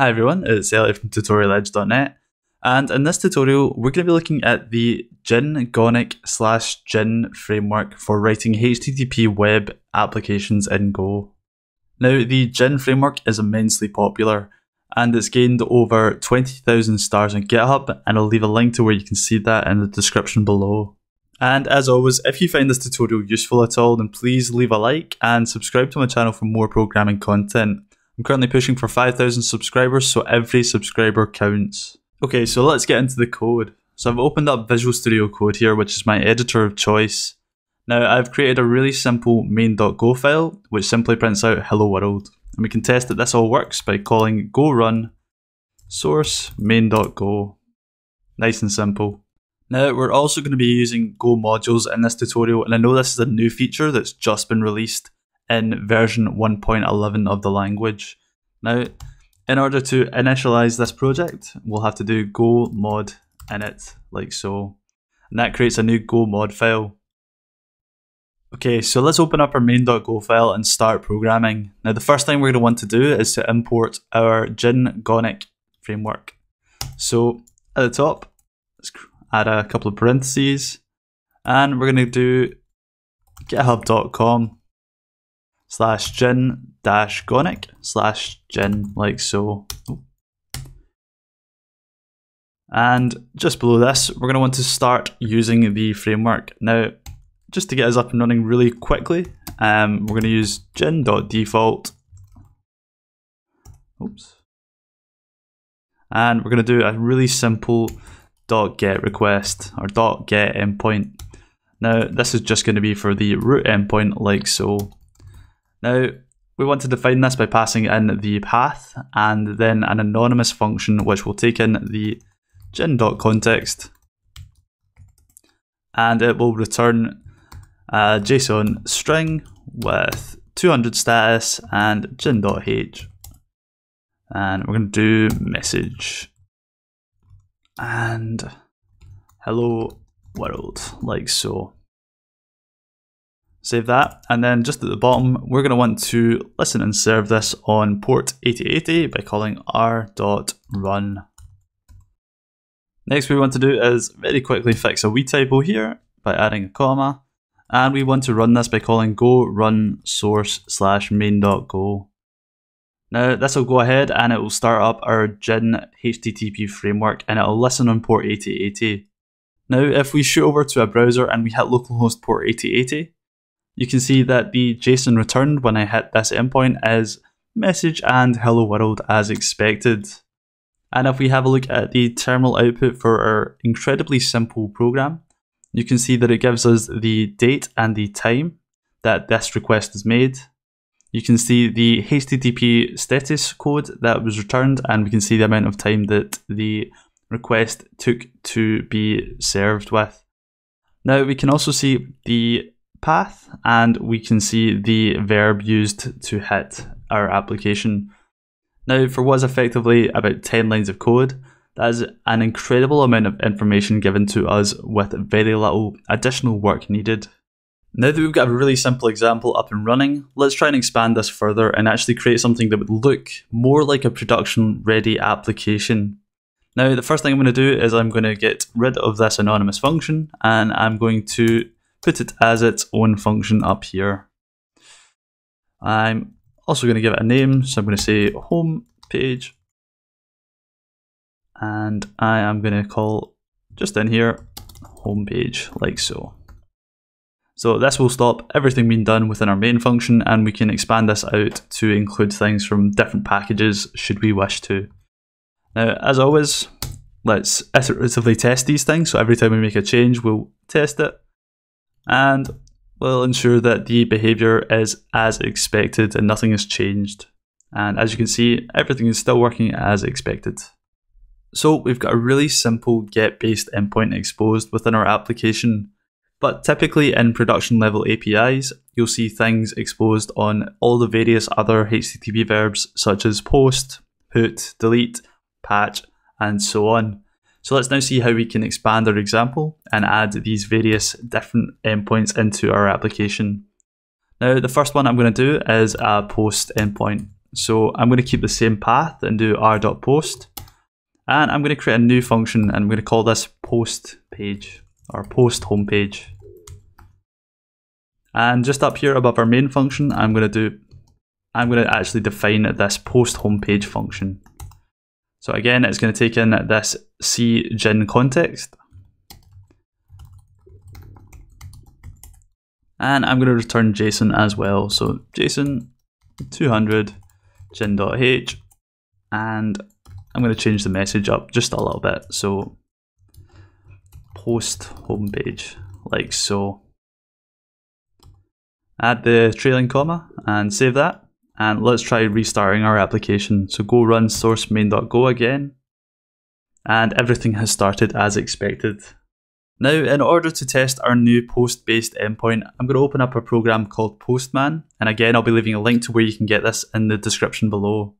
Hi everyone, it's Elliot from tutorialedge.net and in this tutorial we're going to be looking at the Gin Gonic slash Gin framework for writing HTTP web applications in Go. Now the Gin framework is immensely popular and it's gained over 20,000 stars on GitHub and I'll leave a link to where you can see that in the description below. And as always, if you find this tutorial useful at all, then please leave a like and subscribe to my channel for more programming content. I'm currently pushing for 5,000 subscribers, so every subscriber counts. Okay, so let's get into the code. So I've opened up Visual Studio Code here, which is my editor of choice. Now I've created a really simple main.go file, which simply prints out hello world. And we can test that this all works by calling go run source main.go. Nice and simple. Now we're also going to be using Go modules in this tutorial, and I know this is a new feature that's just been released, in version 1.11 of the language. Now, in order to initialize this project, we'll have to do go mod init, like so. And that creates a new go mod file. Okay, so let's open up our main.go file and start programming. Now the first thing we're going to want to do is to import our Gin Gonic framework. So at the top, let's add a couple of parentheses, and we're going to do github.com slash gin dash gonic slash gin like so. And just below this, we're going to want to start using the framework. Now, just to get us up and running really quickly, um, we're going to use gin.default. Oops. And we're going to do a really simple dot get request or dot get endpoint. Now, this is just going to be for the root endpoint like so. Now, we want to define this by passing in the path and then an anonymous function which will take in the gin.context and it will return a JSON string with 200 status and gin.h and we're going to do message. And hello world like so Save that, and then just at the bottom, we're going to want to listen and serve this on port 8080 by calling r.run. Next we want to do is very quickly fix a wee typo here by adding a comma, and we want to run this by calling go run source slash main.go. Now this will go ahead and it will start up our Gin HTTP framework and it will listen on port 8080. Now if we shoot over to a browser and we hit localhost port 8080, you can see that the JSON returned when I hit this endpoint is message and hello world as expected. And if we have a look at the terminal output for our incredibly simple program, you can see that it gives us the date and the time that this request is made. You can see the HTTP status code that was returned, and we can see the amount of time that the request took to be served with. Now we can also see the path and we can see the verb used to hit our application. Now for what's effectively about 10 lines of code, that is an incredible amount of information given to us with very little additional work needed. Now that we've got a really simple example up and running, let's try and expand this further and actually create something that would look more like a production ready application. Now the first thing I'm going to do is I'm going to get rid of this anonymous function and I'm going to put it as its own function up here. I'm also going to give it a name, so I'm going to say home page. And I am going to call just in here home page like so. So this will stop everything being done within our main function and we can expand this out to include things from different packages should we wish to. Now, as always, let's iteratively test these things. So every time we make a change, we'll test it and we'll ensure that the behavior is as expected and nothing has changed. And as you can see, everything is still working as expected. So we've got a really simple get-based endpoint exposed within our application, but typically in production level APIs, you'll see things exposed on all the various other HTTP verbs such as post, put, delete, patch, and so on. So let's now see how we can expand our example and add these various different endpoints into our application. Now the first one I'm going to do is a post endpoint. So I'm going to keep the same path and do r.post. And I'm going to create a new function and I'm going to call this post page or post homepage. And just up here above our main function, I'm going to do, I'm going to actually define this post homepage function. So again, it's going to take in this cgin context. And I'm going to return JSON as well. So JSON 200 gin.h and I'm going to change the message up just a little bit. So post homepage like so. Add the trailing comma and save that. And let's try restarting our application. So go run source main.go again. And everything has started as expected. Now, in order to test our new post-based endpoint, I'm going to open up a program called Postman. And again, I'll be leaving a link to where you can get this in the description below.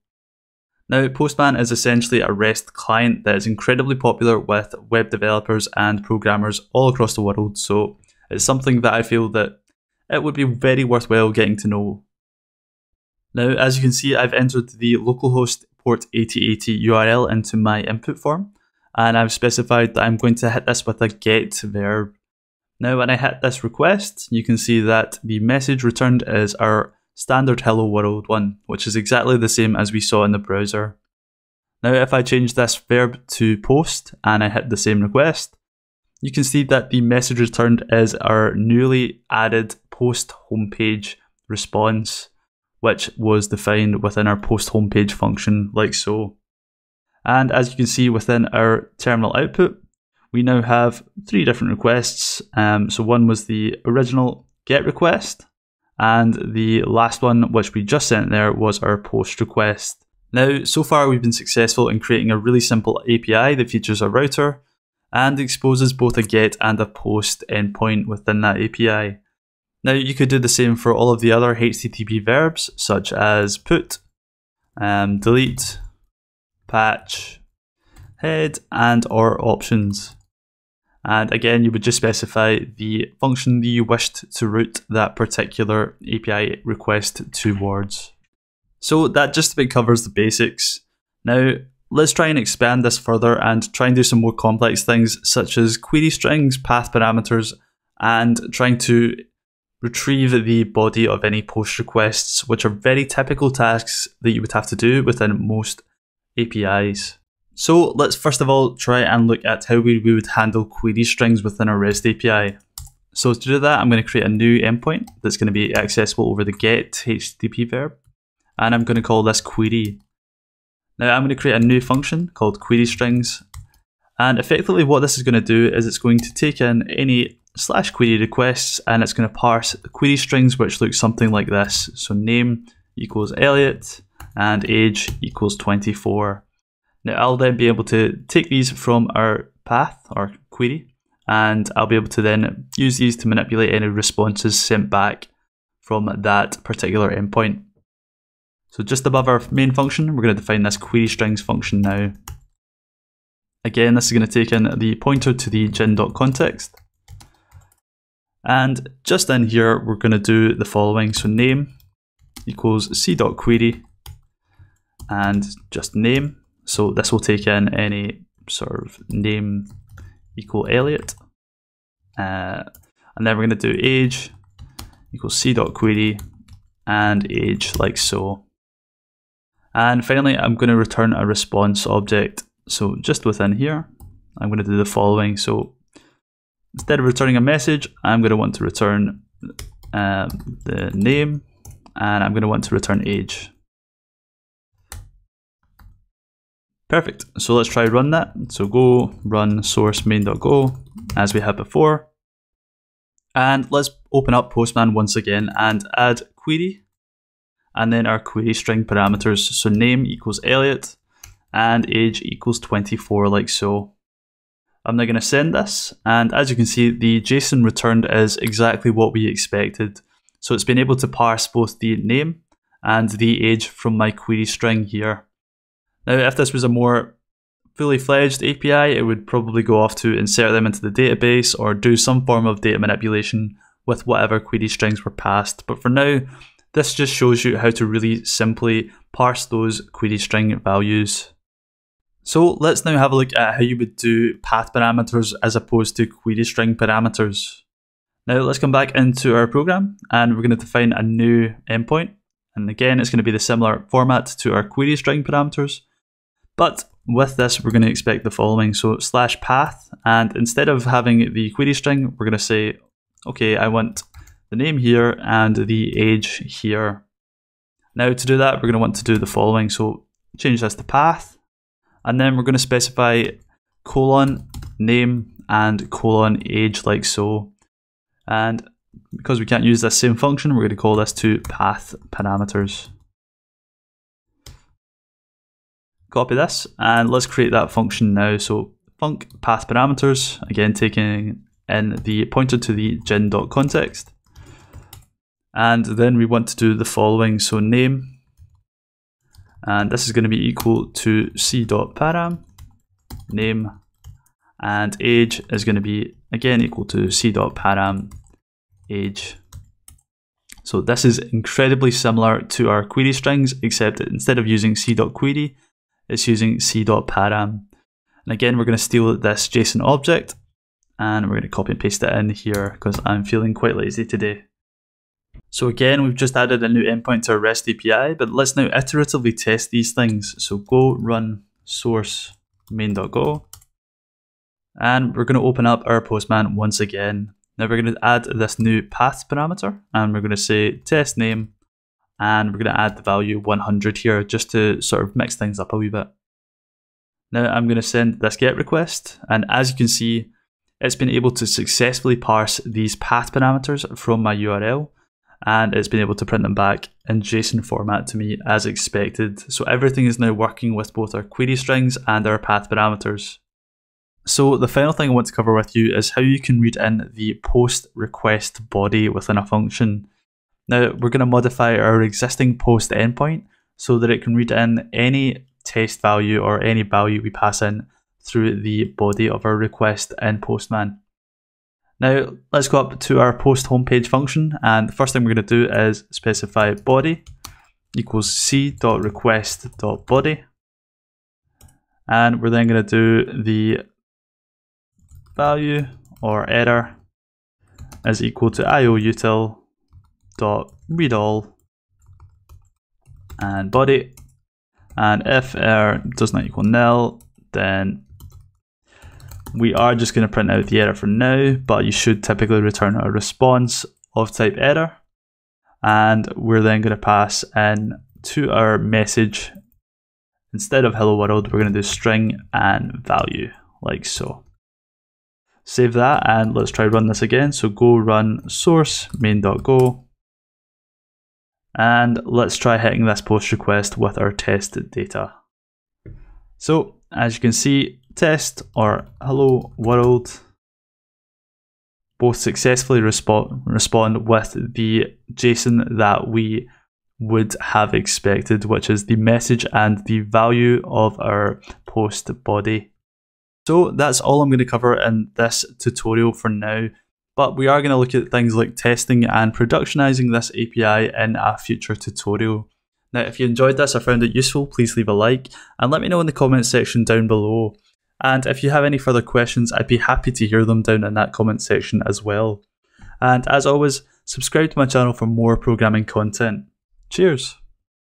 Now, Postman is essentially a REST client that is incredibly popular with web developers and programmers all across the world. So it's something that I feel that it would be very worthwhile getting to know. Now, as you can see, I've entered the localhost port 8080 URL into my input form, and I've specified that I'm going to hit this with a get verb. Now, when I hit this request, you can see that the message returned is our standard hello world one, which is exactly the same as we saw in the browser. Now if I change this verb to post and I hit the same request, you can see that the message returned is our newly added post homepage response, which was defined within our post homepage function like so. And as you can see within our terminal output, we now have three different requests. Um, so one was the original get request, and the last one, which we just sent there, was our post request. Now, so far we've been successful in creating a really simple API that features a router and exposes both a get and a post endpoint within that API. Now, you could do the same for all of the other HTTP verbs, such as put, um, delete, patch, head, and or options. And again, you would just specify the function that you wished to route that particular API request towards. So that just about covers the basics. Now, let's try and expand this further and try and do some more complex things such as query strings, path parameters, and trying to retrieve the body of any post requests, which are very typical tasks that you would have to do within most APIs. So let's first of all try and look at how we, we would handle query strings within our REST API. So to do that, I'm going to create a new endpoint that's going to be accessible over the get HTTP verb. And I'm going to call this query. Now I'm going to create a new function called query strings. And effectively what this is going to do is it's going to take in any slash query requests and it's going to parse query strings which look something like this. So name equals Elliot and age equals 24. Now I'll then be able to take these from our path or query and I'll be able to then use these to manipulate any responses sent back from that particular endpoint. So just above our main function, we're going to define this query strings function now. Again, this is going to take in the pointer to the gin.context. And just in here, we're going to do the following. So name equals c.query and just name so this will take in any sort of name equal Elliot. Uh, and then we're going to do age equals c dot query and age like so. And finally, I'm going to return a response object. So just within here, I'm going to do the following. So instead of returning a message, I'm going to want to return um, the name and I'm going to want to return age. Perfect. So let's try run that. So go run source main.go as we had before. And let's open up Postman once again and add query and then our query string parameters. So name equals Elliot and age equals 24 like so. I'm now going to send this and as you can see the JSON returned is exactly what we expected. So it's been able to parse both the name and the age from my query string here. Now, if this was a more fully fledged API, it would probably go off to insert them into the database or do some form of data manipulation with whatever query strings were passed. But for now, this just shows you how to really simply parse those query string values. So let's now have a look at how you would do path parameters as opposed to query string parameters. Now let's come back into our program and we're going to define a new endpoint. And again, it's going to be the similar format to our query string parameters. But with this, we're going to expect the following. So slash path, and instead of having the query string, we're going to say, okay, I want the name here and the age here. Now to do that, we're going to want to do the following. So change this to path, and then we're going to specify colon name and colon age like so. And because we can't use this same function, we're going to call this to path parameters. Copy this and let's create that function now. So func path parameters, again taking in the pointer to the gin.context. And then we want to do the following. So name, and this is going to be equal to c.param, name, and age is going to be again equal to c.param age. So this is incredibly similar to our query strings, except that instead of using c.query, it's using c.param. And again, we're going to steal this JSON object and we're going to copy and paste it in here because I'm feeling quite lazy today. So again, we've just added a new endpoint to our REST API, but let's now iteratively test these things. So go run source main.go and we're going to open up our Postman once again. Now we're going to add this new path parameter and we're going to say test name and we're going to add the value 100 here just to sort of mix things up a wee bit. Now I'm going to send this GET request and as you can see it's been able to successfully parse these path parameters from my URL and it's been able to print them back in JSON format to me as expected. So everything is now working with both our query strings and our path parameters. So the final thing I want to cover with you is how you can read in the post request body within a function. Now we're going to modify our existing post endpoint so that it can read in any test value or any value we pass in through the body of our request in Postman. Now let's go up to our post homepage function and the first thing we're going to do is specify body equals c.request.body and we're then going to do the value or error is equal to ioutil dot read all and body. And if error does not equal nil then we are just going to print out the error for now but you should typically return a response of type error and we're then going to pass in to our message instead of hello world we're going to do string and value like so Save that and let's try run this again. So go run source main.go and let's try hitting this post request with our test data. So as you can see, test or hello world both successfully respond respond with the JSON that we would have expected, which is the message and the value of our post body. So that's all I'm going to cover in this tutorial for now. But we are going to look at things like testing and productionizing this API in a future tutorial. Now, if you enjoyed this or found it useful, please leave a like and let me know in the comments section down below. And if you have any further questions, I'd be happy to hear them down in that comment section as well. And as always, subscribe to my channel for more programming content. Cheers!